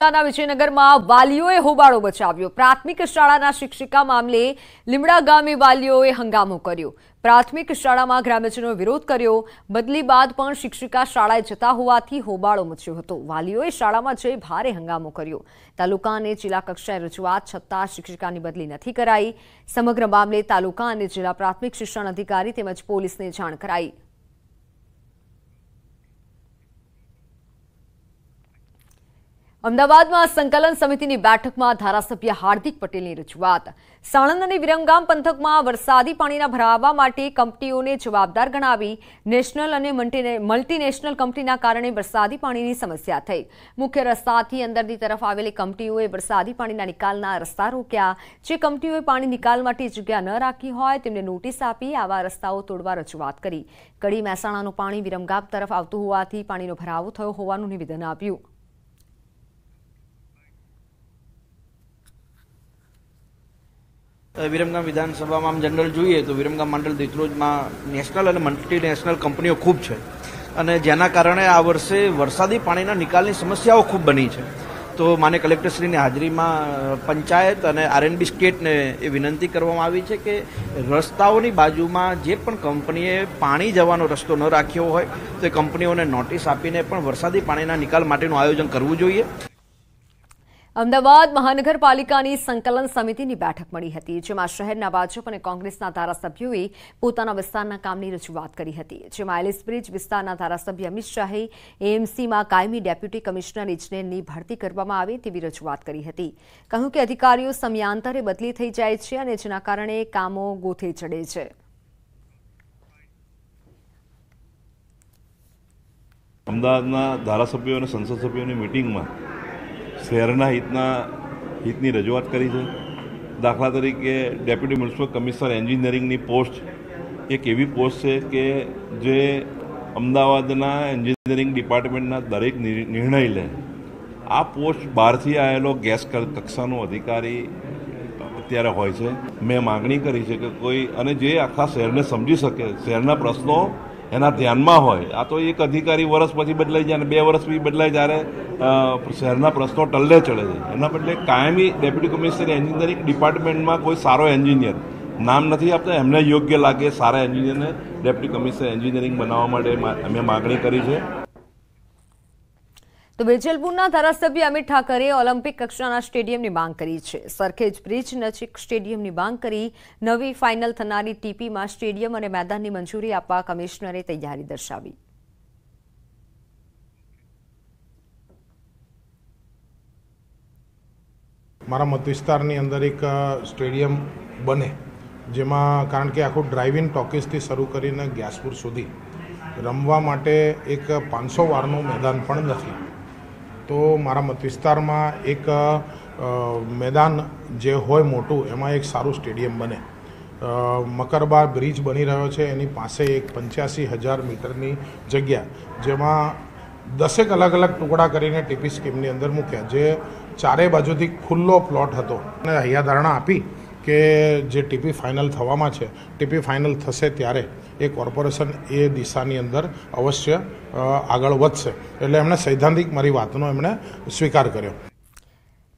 જિલ્લાના વિજયનગરમાં વાલીઓએ હોબાળો બચાવ્યો પ્રાથમિક શાળાના શિક્ષિકા મામલે લીમડા ગામે વાલીઓએ હંગામો કર્યો. પ્રાથમિક શાળામાં ગ્રામ્યજનો વિરોધ કર્યો. બદલી બાદ પણ શિક્ષિકા શાળાએ જતા હોવાથી હોબાળો મચ્યો હતો. વાલીઓએ શાળામાં જઈ ભારે હંગામો કર્યો. તાલુકા અને જિલ્લા કક્ષાએ રજૂઆત છતાં શિક્ષિકાની બદલી નથી કરાઈ. સમગ્ર મામલે તાલુકા અને જિલ્લા પ્રાથમિક શિક્ષણ અધિકારી તેમજ પોલીસને જાણ કરાઈ. અમદાવાદમાં સંકલન સમિતિની બેઠકમાં ધારાસભ્ય હાર્દિક પટેલની રજૂઆત. સાણંદ અને વિરમગામ પંથકમાં વરસાદી પાણીના ભરાવા માટે કંપનીઓને જવાબદાર ગણાવી નેશનલ અને મલ્ટીનેશનલ કંપનીના કારણે વરસાદી પાણીની સમસ્યા થઈ. મુખ્ય રસ્તાથી અંદરની તરફ આવેલી કંપનીઓએ વરસાદી પાણીના નિકાલના રસ્તા રોક્યા. જે કંપનીઓએ પાણી નિકાલ માટે જગ્યા ન રાખી હોય તેમને નોટિસ આપી આવા રસ્તાઓ તોડવા રજૂઆત કરી. કડી મહેસાણાનું પાણી વિરમગામ તરફ આવતું હોવાથી પાણીનો ભરાવો થયો હોવાનું નિવેદન આપ્યું. વિરમગામ વિધાનસભામાં આમ જનરલ જોઈએ તો વિરમગામ મંડળ દેત્રોજમાં નેશનલ અને મલ્ટીનેશનલ કંપનીઓ ખૂબ છે. અને જેના કારણે આ વર્ષે વરસાદી પાણીના નિકાલની સમસ્યાઓ ખૂબ બની છે. તો માને કલેક્ટરશ્રીની હાજરીમાં પંચાયત અને આરએનબી સ્ટેટને એ વિનંતી કરવામાં આવી છે કે રસ્તાઓની બાજુમાં જે પણ કંપનીએ પાણી જવાનો રસ્તો ન રાખ્યો હોય, તો એ કંપનીઓને નોટિસ આપીને પણ વરસાદી પાણીના નિકાલ માટેનું આયોજન કરવું જોઈએ. અમદાવાદ મહાનગરપાલિકાની સંકલન સમિતિની બેઠક મળી હતી, જેમાં શહેરના ભાજપ અને કોંગ્રેસના ધારાસભ્યોએ પોતાના વિસ્તારના કામની રજૂઆત કરી હતી. જેમાં એલિસ વિસ્તારના ધારાસભ્ય અમિત શાહે એએમસીમાં કાયમી ડેપ્યુટી કમિશનર ઇજનેરની ભરતી કરવામાં આવે તેવી રજૂઆત કરી હતી. કહ્યું કે અધિકારીઓ સમયાંતરે બદલી થઈ જાય છે અને જેના કારણે કામો ગોથે ચડે છે. અમદાવાદના ધારાસભ્યો અને સંસદ સભ્યોની મિટિંગમાં શહેરના હિતના હિતની રજૂઆત કરી છે. દાખલા તરીકે ડેપ્યુટી મ્યુનિસિપલ કમિશનર એન્જિનિયરિંગની પોસ્ટ એક એવી પોસ્ટ છે કે જે અમદાવાદના એન્જિનિયરિંગ ડિપાર્ટમેન્ટના દરેક નિર્ણય લે. આ પોસ્ટ બહારથી આવેલો ગેસ કક્ષાનો અધિકારી અત્યારે હોય છે. મેં માગણી કરી છે કે કોઈ, અને જે આખા શહેરને સમજી શકે, શહેરના પ્રશ્નો એના ધ્યાનમાં હોય. આ તો એક અધિકારી વર્ષ પછી બદલાઈ જાય અને બે વર્ષ પછી બદલાય જ્યારે શહેરના પ્રશ્નો ટલ્લે ચડે છે. એના બદલે કાયમી ડેપ્યુટી કમિશનર એન્જિનિયરિંગ ડિપાર્ટમેન્ટમાં કોઈ સારો એન્જિનિયર. નામ નથી આપતા, એમને યોગ્ય લાગે સારા એન્જિનિયરને ડેપ્યુટી કમિશનર એન્જિનિયરિંગ બનાવવા માટે અમે માગણી કરી છે. તો વેજલપુરના ધારાસભ્ય અમિત ઠાકરે ઓલિમ્પિક કક્ષાના સ્ટેડિયમની માંગ કરી છે. સરખેજ બ્રિજ નજીક સ્ટેડિયમની માંગ કરી નવી ફાઇનલ થનારી ટીપીમાં સ્ટેડિયમ અને મેદાનની મંજૂરી આપવા કમિશનરે તૈયારી દર્શાવી. મારા મત વિસ્તારની અંદર એક સ્ટેડિયમ બને, જેમાં કારણ કે આખું ડ્રાઇવિંગ ટોકીસથી શરૂ કરીને ગ્યાસપુર સુધી રમવા માટે એક પાંચસો વારનું મેદાન પણ નથી. તો મારા મત વિસ્તારમાં એક મેદાન જે હોય મોટું, એમાં એક સારું સ્ટેડિયમ બને. મકરબાર બ્રિજ બની રહ્યો છે, એની પાસે એક પંચ્યાસી હજાર મીટરની જગ્યા, જેમાં દસેક અલગ અલગ ટુકડા કરીને ટીપી સ્કીમની અંદર મૂક્યા, જે ચારે બાજુથી ખુલ્લો પ્લોટ હતો. અને હૈયાધારણા આપી કે જે ટીપી ફાઇનલ થવામાં છે, ટીપી ફાઇનલ થશે ત્યારે એ કોર્પોરેશન એ દિશાની અંદર અવશ્ય આગળ વધશે. એટલે એમણે સૈદ્ધાંતિક મારી વાતનો એમણે સ્વીકાર કર્યો.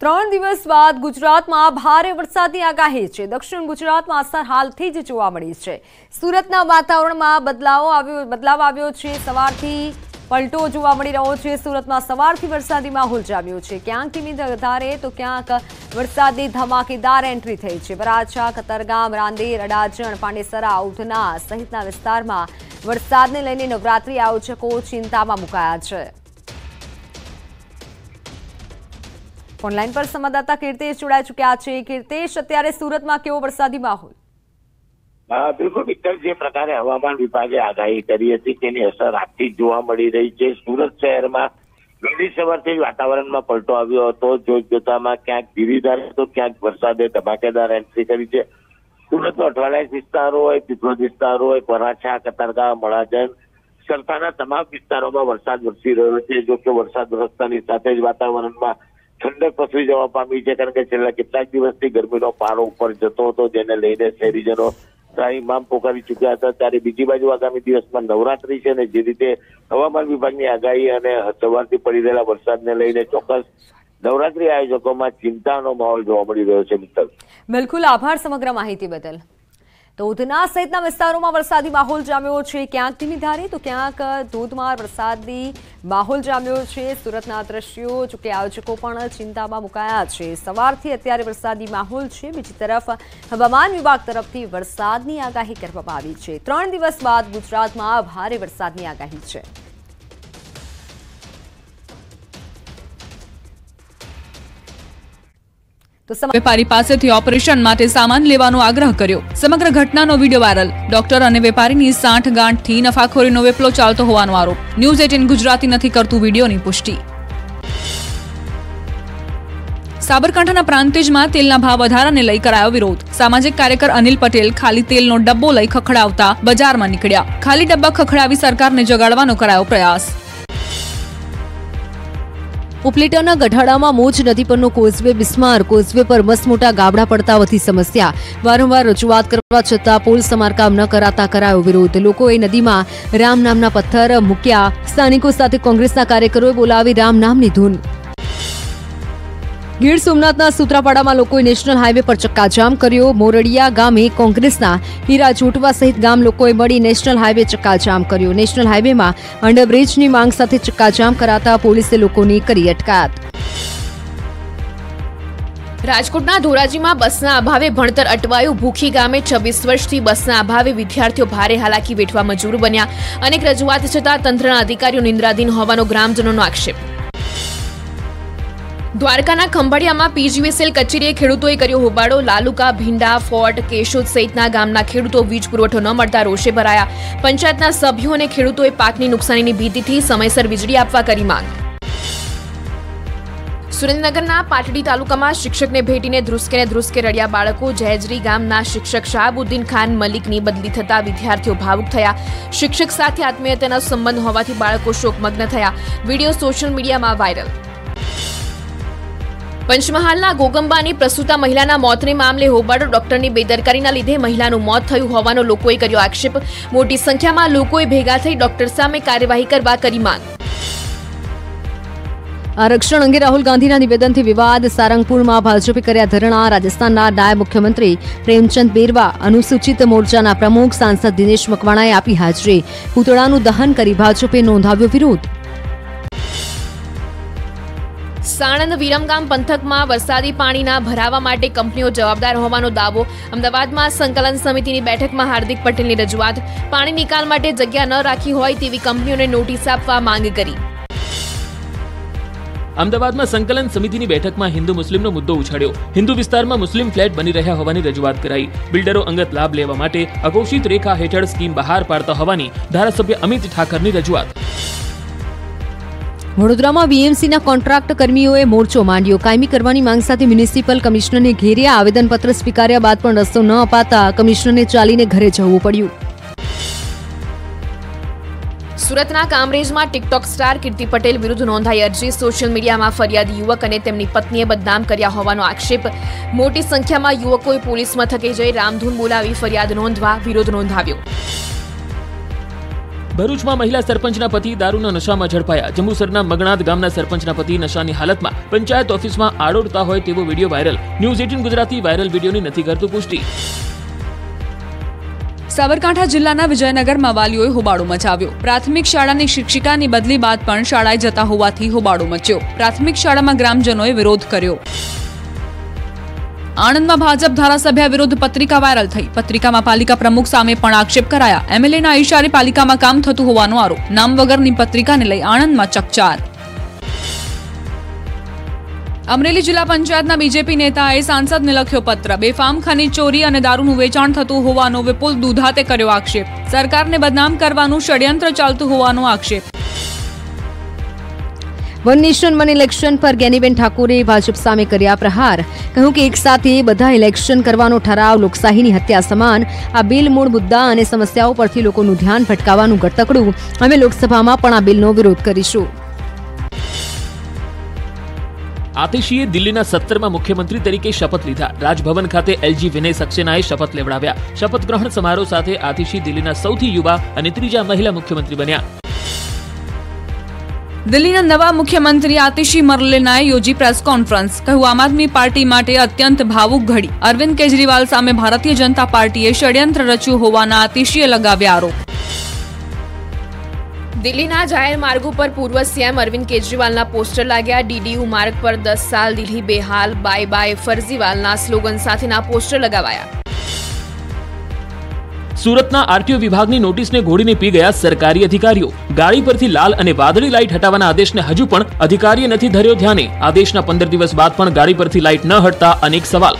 ત્રણ દિવસ બાદ ગુજરાતમાં ભારે વરસાદની આગાહી છે. દક્ષિણ ગુજરાતમાં અસર હાલથી જ જોવા મળી છે. સુરતના વાતાવરણમાં બદલાવ આવ્યો બદલાવ આવ્યો છે. સવારથી પલટો જોવા મળી રહ્યો છે. સુરતમાં સવારથી વરસાદી માહોલ જામ્યો છે. ક્યાંક ધીમી વધારે તો ક્યાંક વરસાદની ધમાકેદાર એન્ટ્રી થઈ છે. વરાછા કતરગામ રાંદેર, અડાજણ, પાંડેસરા, ઉધના સહિતના વિસ્તારમાં વરસાદને લઈને નવરાત્રી આયોજકો ચિંતામાં મુકાયા છે. ઓનલાઈન પર સંવાદદાતા કીર્તેશ જોડાઈ ચુક્યા છે. કીર્તેશ, અત્યારે સુરતમાં કેવો વરસાદી માહોલ? બિલકુલ મિત્તલ, જે પ્રકારે હવામાન વિભાગે આગાહી કરી હતી, તેની અસર આજથી જોવા મળી રહી છે. સુરત શહેરમાં વહેલી સવારથી વાતાવરણમાં પલટો આવ્યો હતો. જોત જોતામાં ક્યાંક ધીરીધાર તો ક્યાંક વરસાદે ધમાકેદાર એન્ટ્રી કરી છે. સુરતનો અઠવાડિયા વિસ્તારો હોય પીપળોદ વિસ્તારો હોય પરાછા કતારગામ મળાજન સરકારના તમામ વિસ્તારોમાં વરસાદ વરસી રહ્યો છે. જો કે વરસાદ વરસતાની સાથે જ વાતાવરણમાં ઠંડક પસરી જવા પામી છે. કારણ કે છેલ્લા કેટલાક દિવસથી ગરમીનો પારો ઉપર જતો હતો, જેને લઈને શહેરીજનો ત્રાહીમામ પોકારી ચૂક્યા હતા. ત્યારે બીજી બાજુ આગામી દિવસમાં નવરાત્રી છે ને જે રીતે હવામાન વિભાગની આગાહી અને સવારથી પડી રહેલા વરસાદને લઈને ચોક્કસ નવરાત્રી આયોજકોમાં ચિંતાનો માહોલ જોવા મળી રહ્યો છે મિત્તલ. બિલકુલ. આભાર સમગ્ર માહિતી બદલ. તો ઉધના સહિતના વિસ્તારોમાં વરસાદી માહોલ જામ્યો છે. ક્યાંક ધીમી ધારે તો ક્યાંક ધોધમાર વરસાદી માહોલ જામ્યો છે. સુરતના દ્રશ્યો જોકે આયોજકો પણ ચિંતામાં મુકાયા છે. સવારથી અત્યારે વરસાદી માહોલ છે. બીજી તરફ હવામાન વિભાગ તરફથી વરસાદની આગાહી કરવામાં આવી છે. ત્રણ દિવસ બાદ ગુજરાતમાં ભારે વરસાદની આગાહી છે. તો સમ- વેપારી પાસેથી ઓપરેશન માટે સામાન લેવાનો આગ્રહ કર્યો. સમગ્ર ઘટનાનો વીડિયો વાયરલ. ડોક્ટર અને વેપારીની સાઠ ગાંઠથી નફાખોરીનો વેપલો ચાલતો હોવાનો આરોપ. ન્યૂઝ એટીન ગુજરાતી નથી કરતું વિડીયોની પુષ્ટિ. સાબરકાંઠાના પ્રાંતિજમાં તેલના ભાવ વધારાને લઈ કરાયો વિરોધ. સામાજિક કાર્યકર અનિલ પટેલ ખાલી તેલનો ડબ્બો લઈ ખખડાવતા બજારમાં નીકળ્યા. ખાલી ડબ્બા ખખડાવી સરકારને જગાડવાનો કરાયો પ્રયાસ. ઉપલેટાના ગઢાડામાં મોજ નદી પરનો કોઝવે બિસ્માર. કોઝવે પર મસમોટા ગાબડા પડતા વધી સમસ્યા. વારંવાર રજૂઆત કરવા છતાં પુલ સમારકામ ન કરાતા કરાયો વિરોધ. લોકોએ નદીમાં રામ નામના પથ્થર મૂક્યા. સ્થાનિકો સાથે કોંગ્રેસના કાર્યકરોએ બોલાવી રામ નામની ધૂન. ગીર સોમનાથના સુત્રાપાડામાં લોકોએ નેશનલ હાઈવે પર ચક્કાજામ કર્યો. મોરડિયા ગામે કોંગ્રેસના હીરા ચૂંટવા સહિત ગામ લોકોએ મળી નેશનલ હાઈવે ચક્કાજામ કર્યો. નેશનલ હાઈવેમાં અંડરબ્રિજની માંગ સાથે ચક્કાજામ કરાતા પોલીસે લોકોની કરી અટકાયત. રાજકોટના ધોરાજીમાં બસના અભાવે ભણતર અટવાયું. ભૂખી ગામે છવ્વીસ વર્ષથી બસના અભાવે વિદ્યાર્થીઓ ભારે હાલાકી વેઠવા મજૂર બન્યા. અનેક રજૂઆત છતાં તંત્રના અધિકારીઓ નિંદ્રાધીન હોવાનો ગ્રામજનોનો આક્ષેપ. દ્વારકાના ખંભાળિયામાં પીજીવીસીએલ કચેરીએ ખેડૂતોએ કર્યો હોબાળો. લાલુકા, ભીંડા, ફોર્ટ, કેશોદ સહિતના ગામના ખેડૂતો વીજ પુરવઠો ન મળતા રોષે ભરાયા. પંચાયતના સભ્યો અને ખેડૂતોએ પાકની નુકસાનીની ભીતિથી સમયસર વીજળી આપવા કરી માંગ. સુરેન્દ્રનગરના પાટડી તાલુકામાં શિક્ષકને ભેટીને ધ્રુસકે ધ્રુસકે રડ્યા બાળકો. જહેજરી ગામના શિક્ષક શાહબુદ્દીન ખાન મલિકની બદલી થતા વિદ્યાર્થીઓ ભાવુક થયા. શિક્ષક સાથે આત્મીયતાનો સંબંધ હોવાથી બાળકો શોકમગ્ન થયા. વીડિયો સોશિયલ મીડિયામાં વાયરલ. પંચમહાલના ગોગંબાની પ્રસૂતા મહિલાના મોતને મામલે હોબાળો ડોક્ટરની બેદરકારીના લીધે મહિલાનું મોત થયું હોવાનો લોકોએ કર્યો આક્ષેપ. મોટી સંખ્યામાં લોકોએ ભેગા થઈ ડોક્ટર સામે કાર્યવાહી કરવા કરી માંગ. આરક્ષણ અંગે રાહુલ ગાંધીના નિવેદનથી વિવાદ. સારંગપુરમાં ભાજપે કર્યા ધરણા. રાજસ્થાનના નાયબ મુખ્યમંત્રી પ્રેમચંદ બેરવા, અનુસૂચિત મોરચાના પ્રમુખ સાંસદ દિનેશ મકવાણાએ આપી હાજરી. પૂતળાનું દહન કરી ભાજપે નોંધાવ્યો વિરોધ. સાણંદ વિરમગામ પંથકમાં વરસાદી પાણીના ભરાવા માટે કંપનીઓ જવાબદાર હોવાનો દાવો. અમદાવાદમાં સંકલન સમિતિની બેઠકમાં હાર્દિક પટેલની રજૂઆત. પાણી નિકાલ માટે જગ્યા ન રાખી હોય તેવી કંપનીઓને નોટિસ આપવા માંગ કરી. અમદાવાદમાં સંકલન સમિતિની બેઠકમાં હિન્દુ મુસ્લિમનો મુદ્દો ઉછાળ્યો. હિન્દુ વિસ્તારમાં મુસ્લિમ ફ્લેટ બની રહ્યા હોવાની રજૂઆત કરાઈ. બિલ્ડરો અંગત લાભ લેવા માટે અઘોષિત રેખા હેઠળ સ્કીમ બહાર પાડતા હોવાની ધારાસભ્ય અમિત ઠાકરની રજૂઆત. વડોદરામાં વીએમસીના કોન્ટ્રાક્ટ કર્મીઓએ મોરચો માંડ્યો. કાયમી કરવાની માંગ સાથે મ્યુનિસિપલ કમિશનરને ઘેર્યા આવેદનપત્ર સ્વીકાર્યા બાદ પણ રસ્તો ન અપાતા કમિશનરને ચાલીને ઘરે જવું પડ્યું. સુરતના કામરેજમાં ટિકટોક સ્ટાર કીર્તિ પટેલ વિરુદ્ધ નોંધાઈ અરજી. સોશિયલ મીડિયામાં ફરિયાદ યુવક અને તેમની પત્નીએ બદનામ કર્યા હોવાનો આક્ષેપ. મોટી સંખ્યામાં યુવકોએ પોલીસ મથકે જઈ રામધૂન બોલાવી ફરિયાદ નોંધવા વિરોધ નોંધાવ્યો. ભરૂચમાં મહિલા સરપંચના પતિ દારૂના નશામાં ઝડપાયા. જંબુસરના મગણાદ ગામના સરપંચના પતિ નશાની હાલતમાં પંચાયત ઓફિસમાં આડોડતા હોય તેવો video viral. News eighteen Gujarati viral વિડીયોની નથી કરતું પુષ્ટિ. સાબરકાંઠા જિલ્લાના વિજયનગરમાં વાલીઓએ હોબાળો મચાવ્યો. પ્રાથમિક શાળાની શિક્ષિકાની બદલી બાદ પણ શાળાએ જતા હોવાથી હોબાળો મચ્યો. પ્રાથમિક શાળામાં ગ્રામજનોએ વિરોધ કર્યો. આણંદમાં ભાજપ ધારાસભ્ય વિરુદ્ધ પત્રિકા વાયરલ થઈ. પત્રિકામાં પાલિકા પ્રમુખ સામે પણ આક્ષેપ કરાયા. એમએલએના ઇશારે પાલિકામાં કામ થતું હોવાનો આરોપ. નામ વગરની પત્રિકાને લઈ આણંદમાં ચકચાર. અમરેલી જિલ્લા પંચાયતના બીજેપી નેતાએ સાંસદને લખ્યો પત્ર. બેફામ, ખનીજ ચોરી અને દારૂનું વેચાણ થતું હોવાનો વિપુલ દુધાતે કર્યો આક્ષેપ. સરકારને બદનામ કરવાનું ષડયંત્ર ચાલતું હોવાનો આક્ષેપ. વન નેશન વન ઇલેક્શન પર જ્ઞાનીબેન ઠાકોરે ભાજપ સામે કર્યા પ્રહાર. કહ્યું કે એક સાથે બધા ઇલેક્શન કરવાનો ઠરાવ લોકશાહીની હત્યા સમાન. આ બિલ મૂળ મુદ્દા અને સમસ્યાઓ પરથી લોકોનું ધ્યાન ભટકાવવાનું ગટકડું. અમે લોકસભામાં પણ આ બિલનો વિરોધ કરીશું. આતિશીએ દિલ્હીના સત્તરમાં મુખ્યમંત્રી તરીકે શપથ લીધા. રાજભવન ખાતે એલજી વિનય સક્સેનાએ શપથ લેવડાવ્યા. શપથ ગ્રહણ સમારોહ સાથે આતિશી દિલ્હીના સૌથી યુવા અને ત્રીજા મહિલા મુખ્યમંત્રી બન્યા. દિલ્હીના નવા મુખ્યમંત્રી આતિશી મરલેનાએ યોજી પ્રેસ કોન્ફરન્સ. કહ્યું, આમ આદમી પાર્ટી માટે અત્યંત ભાવુક ઘડી. અરવિંદ કેજરીવાલ સામે ભારતીય જનતા પાર્ટીએ ષડયંત્ર રચ્યું હોવાના આતિશીએ લગાવ્યા આરોપ. દિલ્હીના જાહેર માર્ગો પર પૂર્વ સીએમ અરવિંદ કેજરીવાલના પોસ્ટર લાગ્યા. ડીડીયુ માર્ગ પર દસ સાલ દિલ્હી બેહાલ, બાય બાય ફરજીવાલના સ્લોગન સાથેના પોસ્ટર લગાવાયા. સુરતના આરટીઓ વિભાગની નોટિસને ઘોડીને પી ગયા સરકારી અધિકારીઓ. ગાડી પરથી લાલ અને વાદળી લાઇટ હટાવવાના આદેશને હજુ પણ અધિકારીએ નથી ધર્યો ધ્યાને. આદેશના પંદર દિવસ બાદ પણ ગાડી પરથી લાઇટ ન હટતા અનેક સવાલ.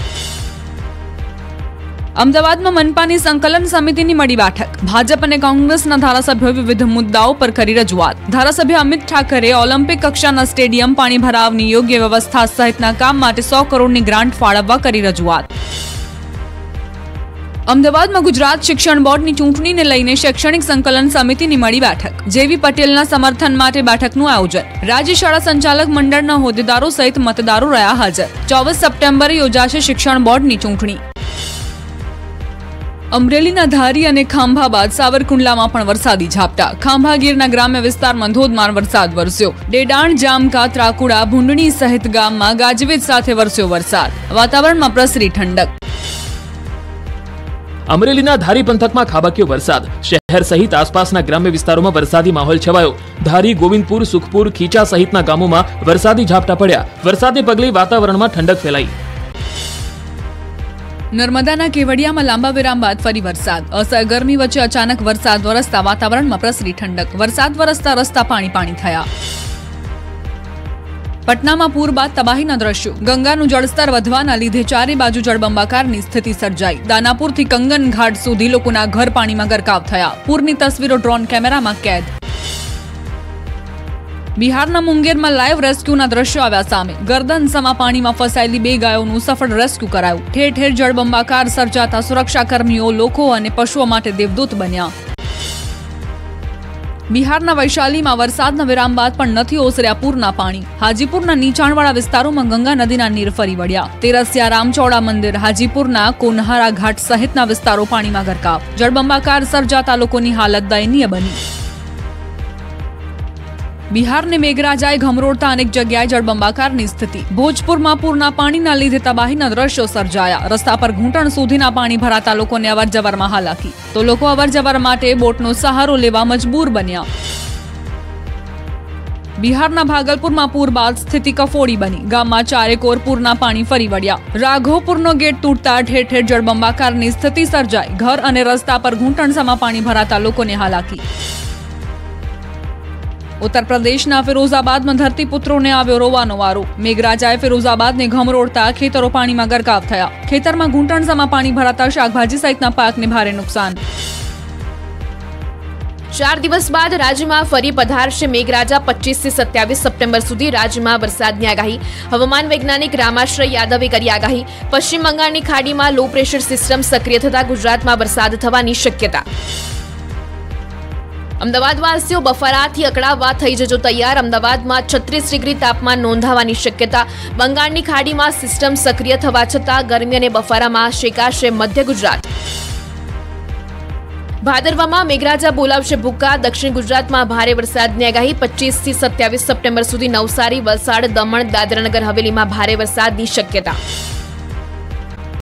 અમદાવાદમાં મનપાની સંકલન સમિતિની મળી બેઠક. ભાજપ અને કોંગ્રેસના ધારાસભ્યો વિવિધ મુદ્દાઓ પર કરી રજૂઆત. ધારાસભ્ય અમિત ઠાકરે ઓલિમ્પિક કક્ષાના સ્ટેડિયમ પાણી ભરાવની યોગ્ય વ્યવસ્થા સહિતના કામ માટે સો કરોડની ગ્રાન્ટ ફાળવવા કરી રજૂઆત. અમદાવાદમાં ગુજરાત શિક્ષણ બોર્ડની ચૂંટણીને લઈને શૈક્ષણિક સંકલન સમિતિની મળી બેઠક. જેવી પટેલના સમર્થન માટે બેઠકનું આયોજન. રાજ્ય શાળા સંચાલક મંડળના હોદ્દેદારો સહિત મતદારો રહ્યા હાજર. ચોવીસ સપ્ટેમ્બરે યોજાશે શિક્ષણ બોર્ડની ચૂંટણી. અમરેલીના ધારી અને ખાંભા બાદ સાવરકુંડલામાં પણ વરસાદી ઝાપટા. ખાંભા ગીરના ગ્રામ્ય વિસ્તારમાં ધોધમાર વરસાદ વરસ્યો. ડેડાણ, જામકા, ત્રાકુડા, ભૂંડણી સહિત ગામમાં ગાજવીજ સાથે વરસ્યો વરસાદ. વાતાવરણમાં પ્રસરી ઠંડક. અમરેલીના ધારી પંથકમાં ખાબક્યો વરસાદ. શહેર સહિત આસપાસના ગ્રામ્ય વિસ્તારોમાં વરસાદી માહોલ છવાયો. ધારી, ગોવિંદપુર, સુખપુર, ખીચા સહિતના ગામોમાં વરસાદી ઝાપટા પડ્યા. વરસાદને પગલે વાતાવરણમાં ઠંડક ફેલાઈ. નર્મદાના કેવડિયામાં લાંબા વિરામ બાદ ફરી વરસાદ. અસર ગરમી વચ્ચે અચાનક વરસાદ વરસતા વાતાવરણમાં પ્રસરી ઠંડક. વરસાદ વરસતા રસ્તા પાણી પાણી થયા. પટનામાં પૂર બાદ તબાહીના દ્રશ્યો ગંગાનું જળસ્તર વધવાના લીધે ચારે બાજુ જળબંબાકારની સ્થિતિ સર્જાઈ. દાનાપુરથી કંગન ઘાટ સુધી લોકોના ઘર પાણીમાં ગરકાવ થયા. પૂરની તસવીરો ડ્રોન કેમેરામાં કેદ. બિહારના મુંગેરમાં લાઈવ રેસ્ક્યુના દ્રશ્યો આવ્યા સામે. ગરદન સમા પાણીમાં ફસાયેલી બે ગાયોનું સફળ રેસ્ક્યુ કરાયું. ઠેર ઠેર જળબંબાકાર સર્જાતા સુરક્ષાકર્મીઓ, લોકો અને પશુઓ માટે દેવદૂત બન્યા. બિહારના વૈશાલીમાં વરસાદના વિરામ બાદ પણ નથી ઓસર્યા પૂરના પાણી. હાજીપુરના નીચાણવાળા વિસ્તારોમાં ગંગા નદીના નીર ફરી વળ્યા. તેરસિયા રામચોડા મંદિર, હાજીપુરના કોનહારા ઘાટ સહિતના વિસ્તારો પાણીમાં ગરકાવ. જળબંબાકાર સર્જાતા લોકોની હાલત દયનીય બની. બિહારને મેઘરાજાએ ઘમરોડતા અનેક જગ્યાએ જળબંબાકારની સ્થિતિ. ભોજપુરમાં પૂરના પાણીના લીધે તબાહીના દ્રશ્યો સર્જાયા. રસ્તા પર ઘૂંટણ સુધીના પાણી ભરાતા લોકોને અવરજવરમાં હાલાકી. તો લોકો અવરજવર માટે બોટનો સહારો લેવા મજબૂર બન્યા. બિહારના ભાગલપુરમાં પૂર બાદ સ્થિતિ કફોડી બની. ગામમાં ચારેકોર પૂરના પાણી ફરી વળ્યા. રાઘોપુરનો ગેટ તૂટતા ઠેર ઠેર જળબંબાકારની સ્થિતિ સર્જાઈ. ઘર અને રસ્તા પર ઘૂંટણસામાં પાણી ભરાતા લોકોને હાલાકી. ઉત્તર પ્રદેશના ફિરોઝાબાદમાં ધરતીપુત્રોને આવ્યો રોવાનો વારો. મેઘરાજાએ ફિરોઝાબાદને ઘમરોડતા ખેતરો પાણીમાં ગરકાવ થયા. ખેતરમાં ઘૂંટણસામાં પાણી ભરાતા શાકભાજી સહિતના પાકને ભારે નુકસાન. ચાર દિવસ બાદ રાજ્યમાં ફરી પધારશે મેઘરાજા પચીસથી સત્યાવીસ સપ્ટેમ્બર સુધી રાજ્યમાં વરસાદની આગાહી. હવામાન વૈજ્ઞાનિક રામાશ્રય યાદવે કરી આગાહી. પશ્ચિમ બંગાળની ખાડીમાં લો પ્રેશર સિસ્ટમ સક્રિય થતા ગુજરાતમાં વરસાદ થવાની શક્યતા. અમદાવાદવાસીઓ બફારાથી અકળાવવા થઈ જજો તૈયાર. અમદાવાદમાં છત્રીસ ડિગ્રી તાપમાન નોંધાવાની શક્યતા. બંગાળની ખાડીમાં સિસ્ટમ સક્રિય થવા છતાં ગરમી અને બફારામાં શેકાશે મધ્ય ગુજરાત. ભાદરવામાં મેઘરાજા બોલાવશે ભૂકા દક્ષિણ ગુજરાતમાં ભારે વરસાદની આગાહી. પચીસથી સત્યાવીસ સપ્ટેમ્બર સુધી નવસારી, વલસાડ, દમણ, દાદરાનગર હવેલીમાં ભારે વરસાદની શક્યતા.